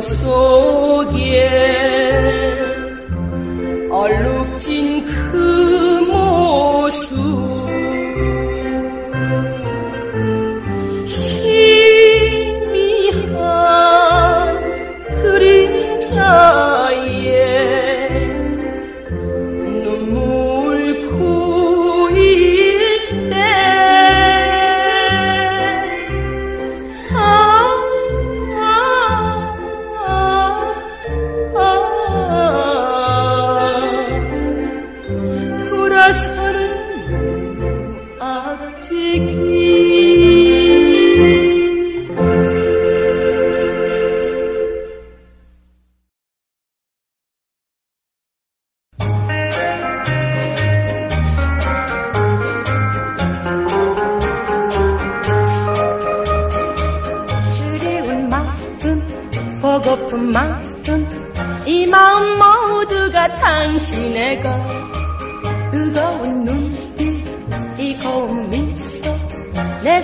sou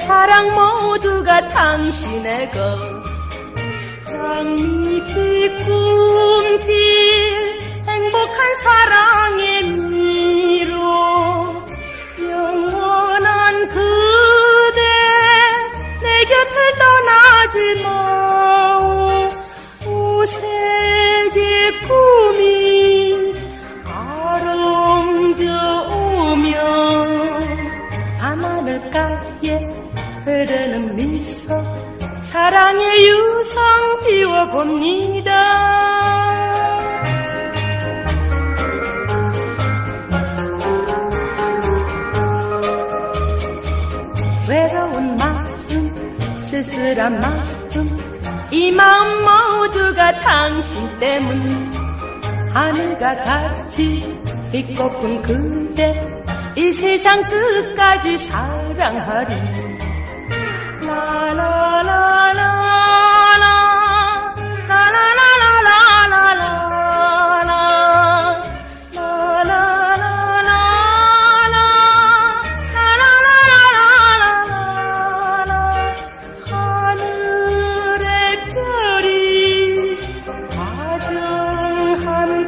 사랑 모두가 당신의 것. 장미빛 꿈길 행복한 사랑의 미로 영원한 그대 내 곁을 떠나지 마오. 세계 꿈이 사랑의 유성 띄워봅니다. 외로운 마음, 쓸쓸한 마음, 이 마음 모두가 당신 때문. 하늘과 같이 빛고픈 그대, 이 세상 끝까지 사랑하리.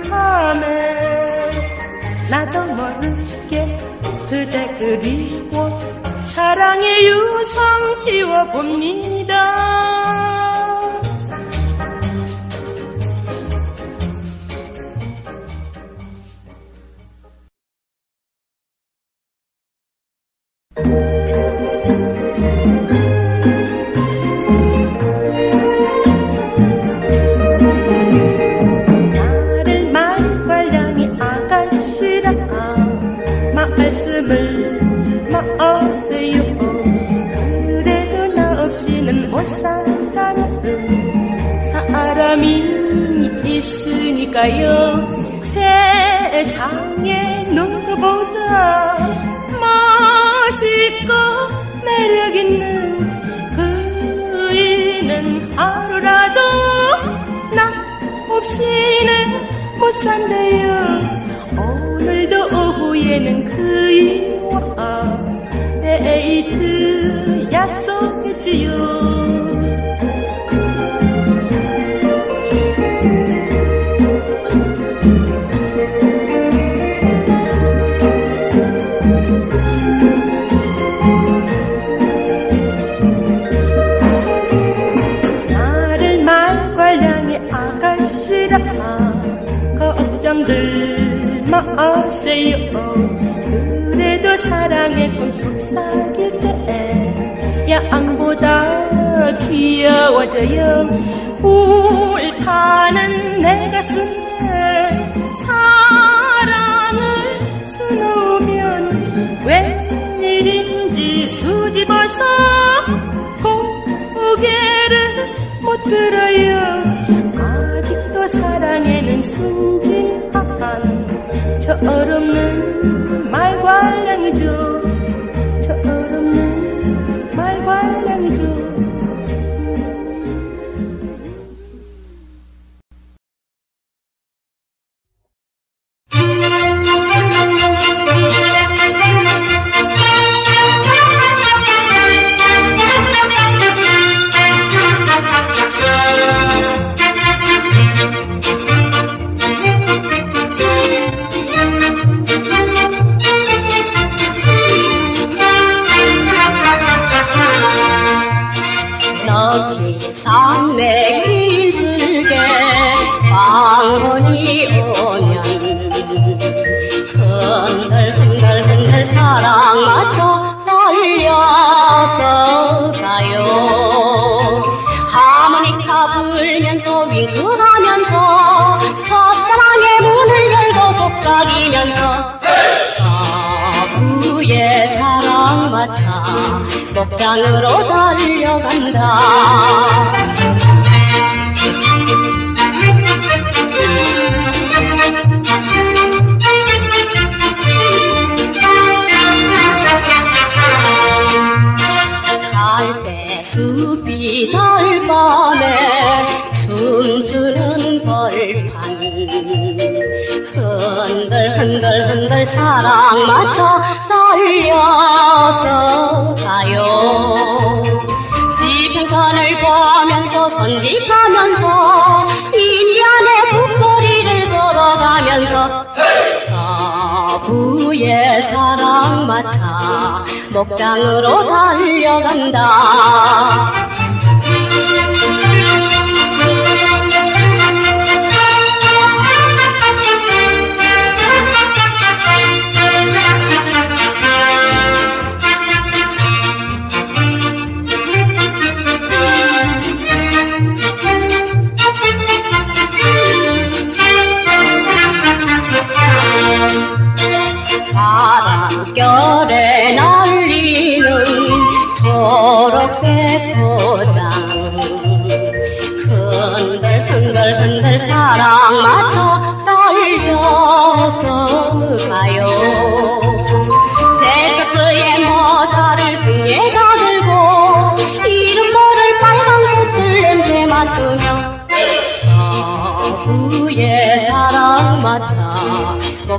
하네. 나도 모르게 그대 그리워 사랑의 유성 띄워봅니다. 이어져요 울타는 내 가슴에 사랑을 수놓으면 웬일인지 수집어서 고개를 못 들어요. 아직도 사랑에는 순진한 저 얼음는 말괄량이죠. 목장으로 달려간다. 갈대 숲이 달밤에 춤추는 벌판. 흔들흔들흔들 사랑 맞춰 맡아. 목장으로 달려간다.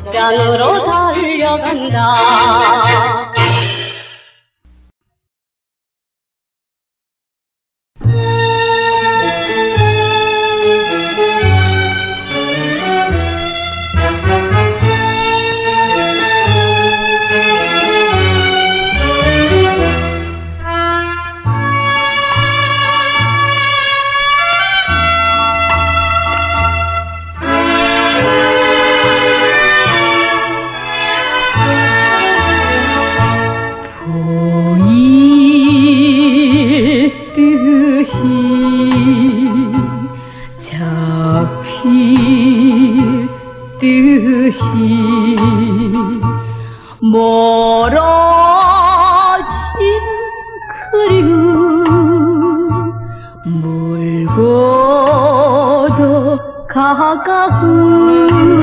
목전으로 달려간다. 그리운 물고도 가까운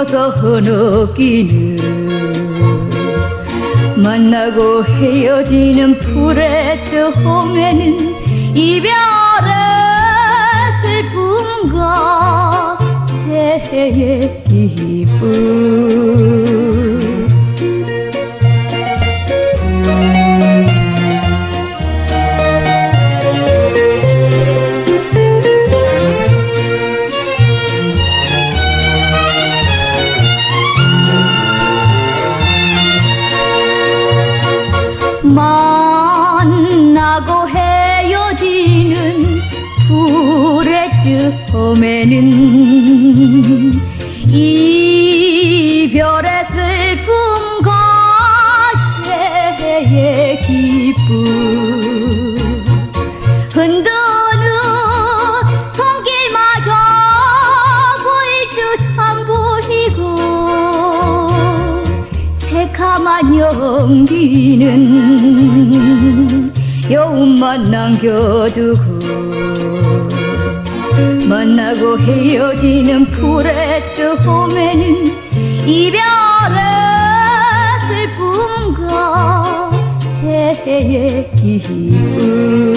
기뻐서 흐느끼는 만나고 헤어지는 불의 뜨홈에는 이별의 슬픔과 재해의 기쁨 연기는 여운만 남겨두고 만나고 헤어지는 풀의 뜨홈에는 이별의 슬픔과 새해의 기쁨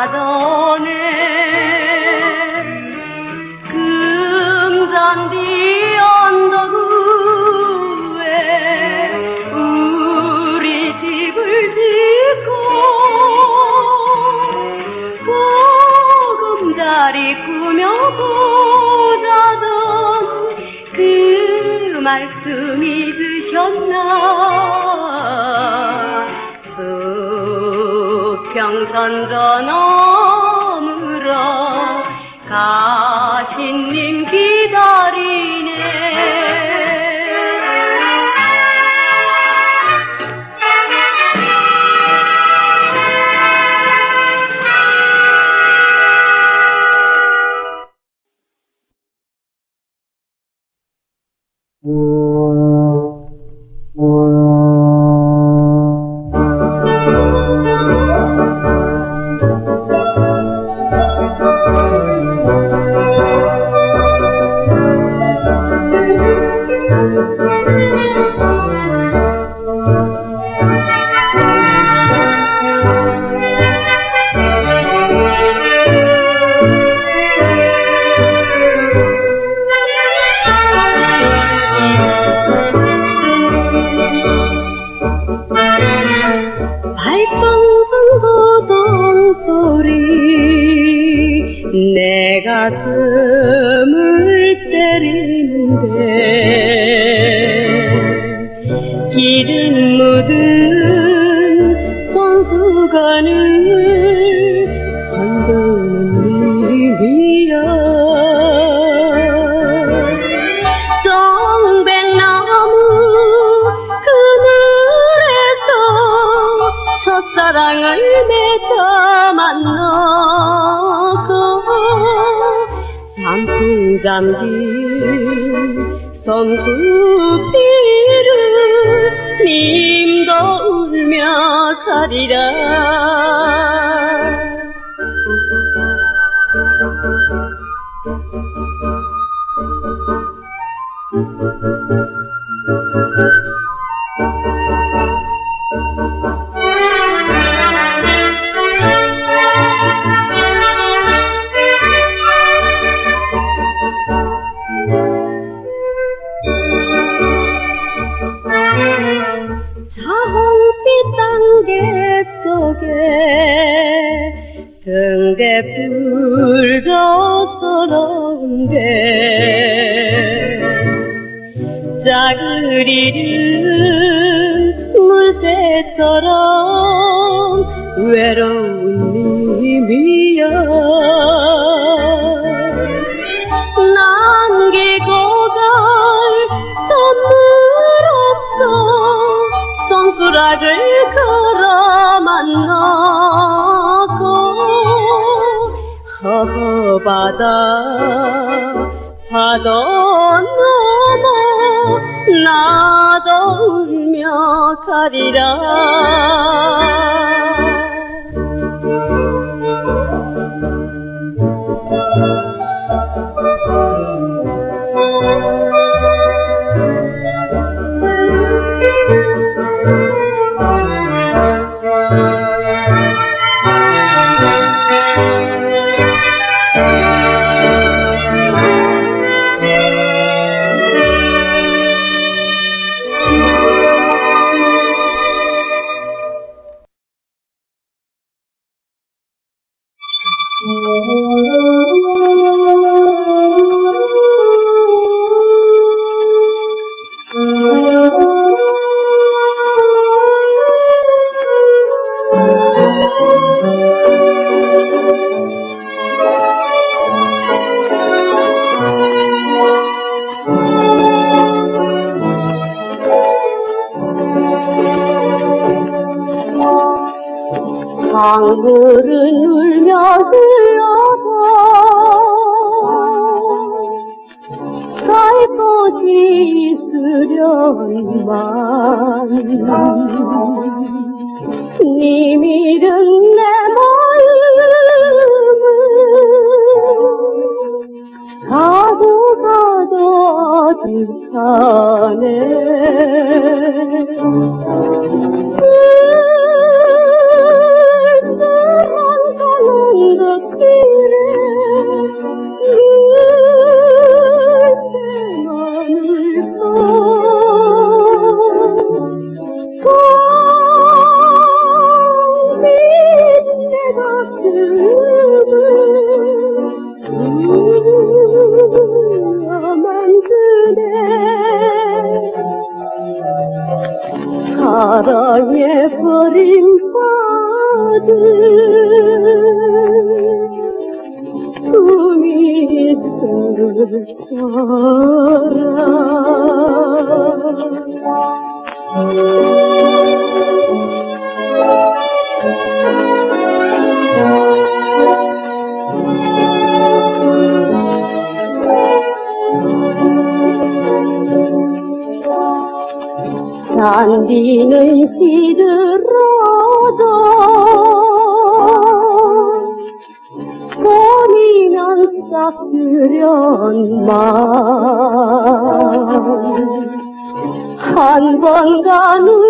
خزان 啊！子。 잠긴 손굽비를 님도 울며 가리라. 새처럼 외로운 님이여. 남기고 갈 선물 없어 손가락을 걸어 만나고 허허바다 파도 넘어 나도 가리라 잔디는 시들어도 고민은 싹들련만 한 번 가는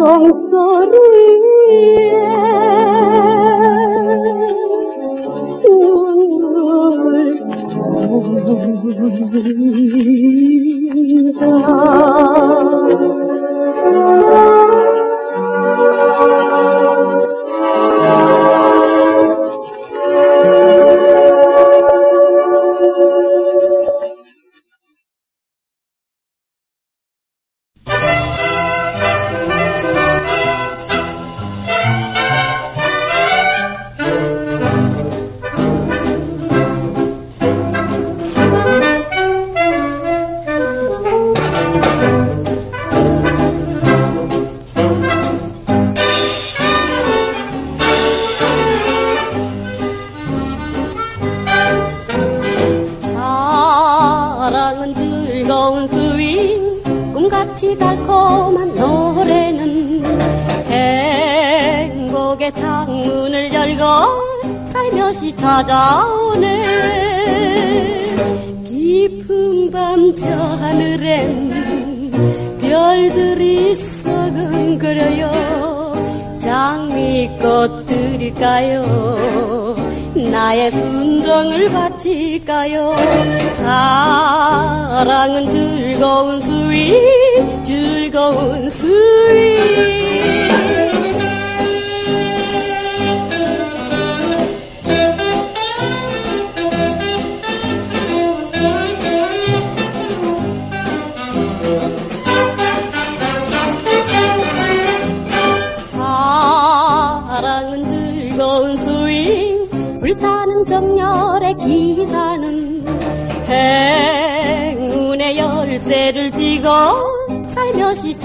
sorriso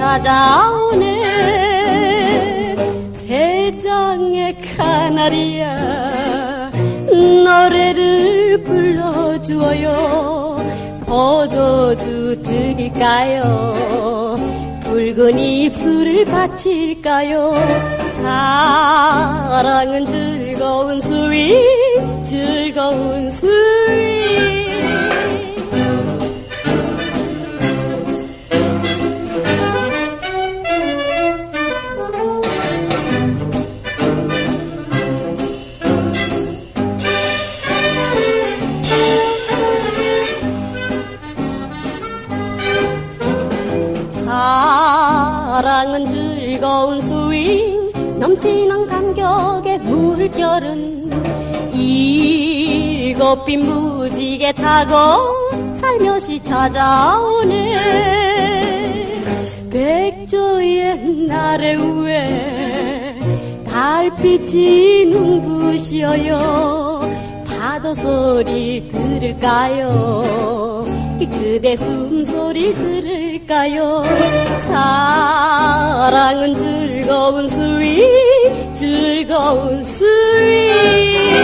찾아오네 새장의 카나리아 노래를 불러주어요. 포도주 드릴까요? 붉은 입술을 바칠까요? 사랑은 즐거운 스윙 즐거운 스윙 넘치는 감격의 물결은 일곱 빈 무지개 타고 살며시 찾아오네 백조의 나래 위에 달빛이 눈부시어요 파도 소리 들을까요? 그대 숨소리 들을까요? 사랑은 즐거운 스윗 즐거운 스윗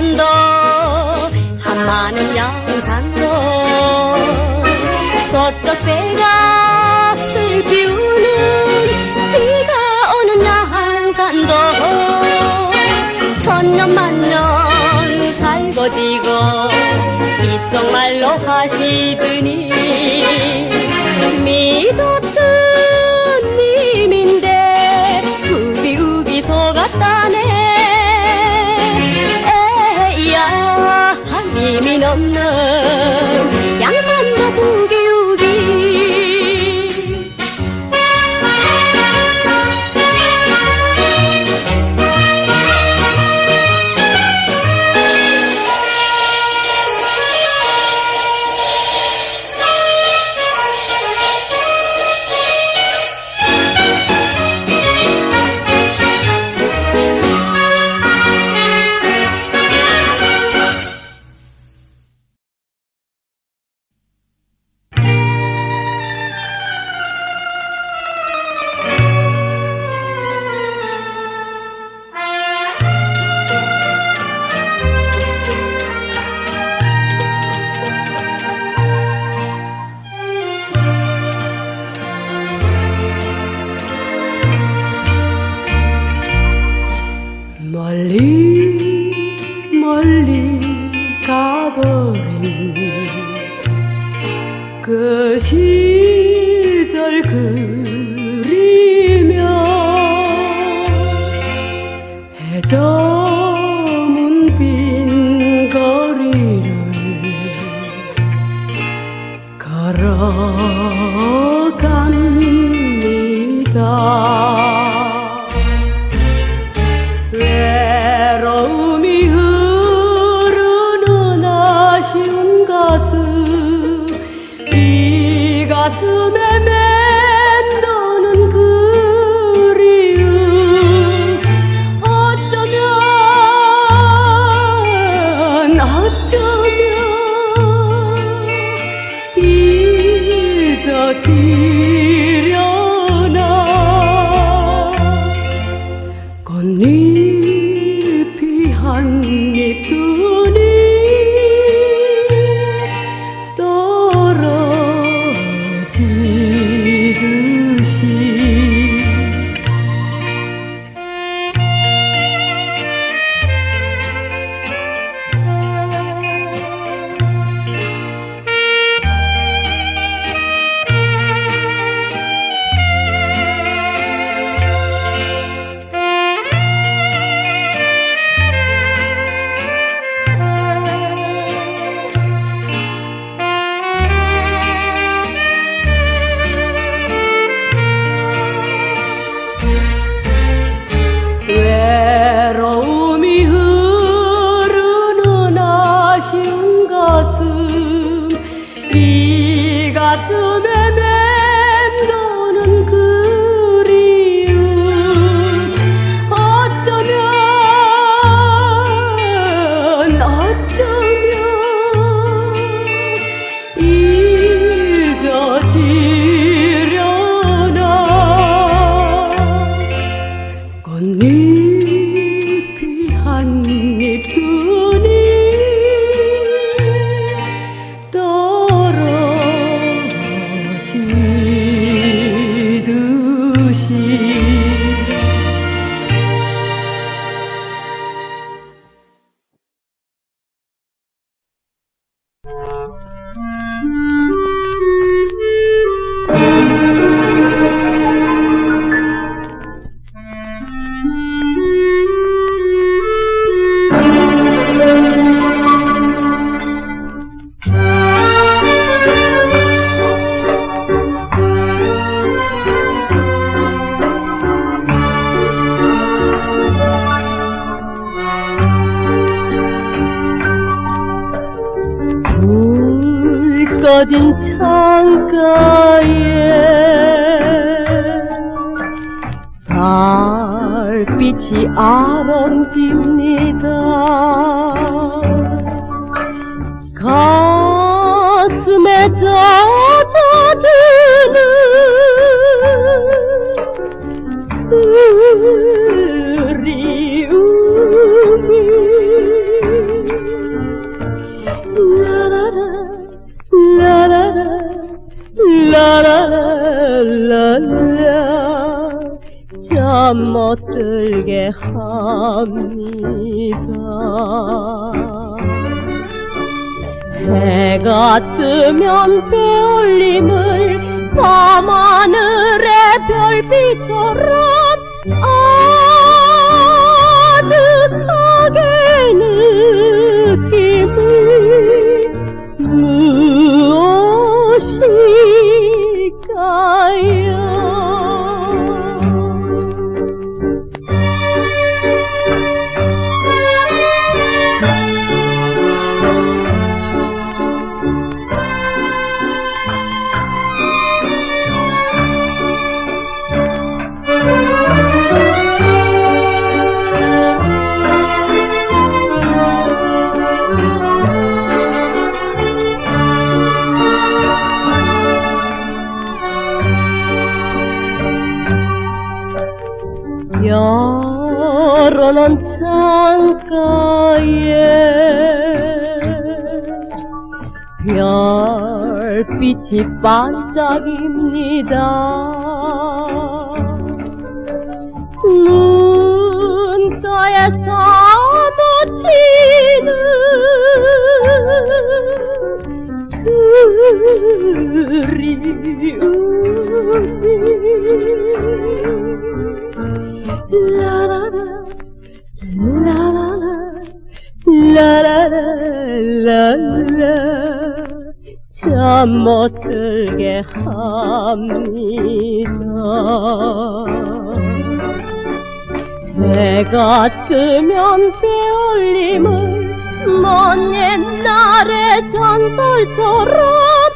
용산도 한마는 양산도. 서쪽 배가 슬피 우는 비가 오는 양산도. 천년 만년 살고지고 입성말로 하시더니. 믿었던 님인데 우리 우기 속았다 love. Albaiciorat,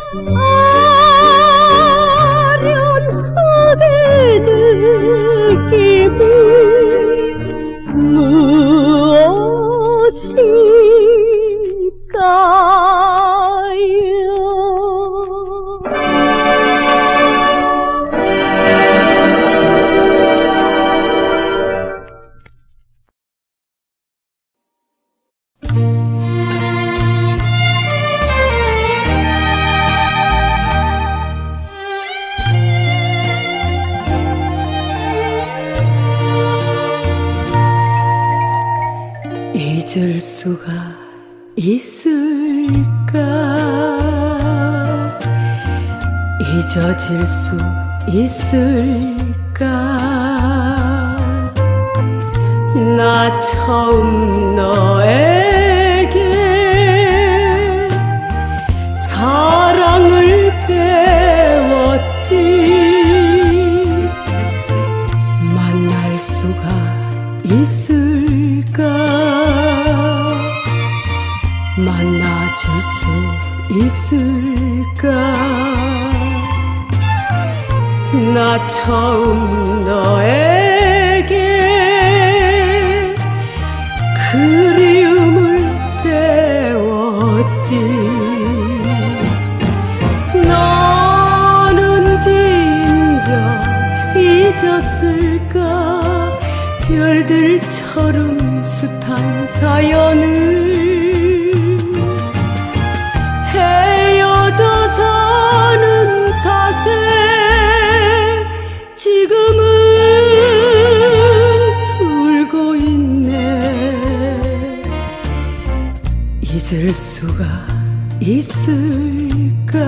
그리움을 때웠지. 너는 진저 잊었을까? 별들처럼 숱한 사연을 수가 있을까?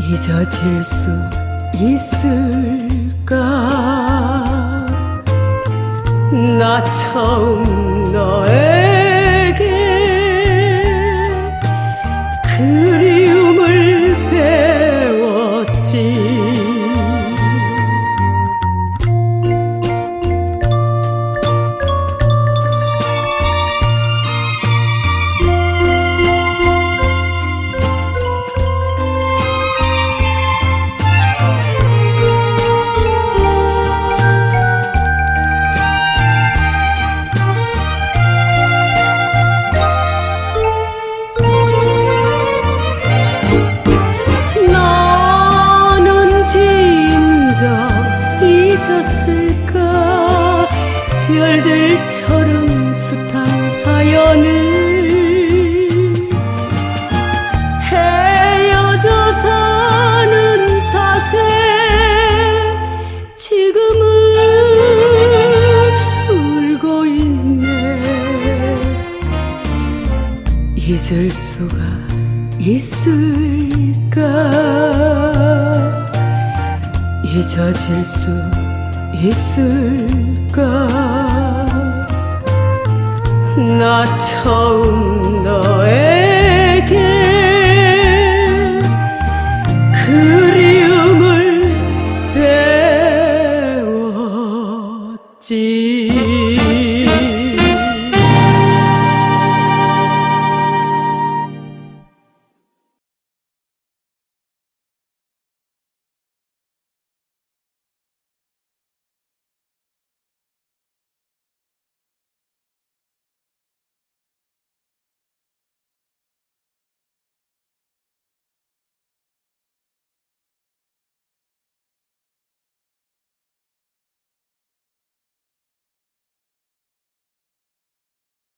잊어질 수 있을까? 나 처음